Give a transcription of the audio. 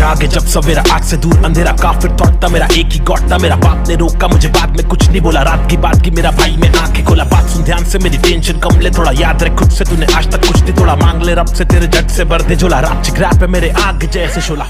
जागे जब सवेरा आग से दूर अंधेरा काफिर तोड़ता मेरा एक ही गॉड था, मेरा बाप ने रोका, मुझे बाद में कुछ नहीं बोला। रात की बात की मेरा भाई मैं आँखें खोला। बात सुन, ध्यान से मेरी टेंशन कम ले, थोड़ा याद रख खुद से। तूने आज तक कुछ नहीं थोड़ा मांग ले रब से, तेरे जट से भर दे झोला। रात चिकरा पे मेरे आग जैसे शोला।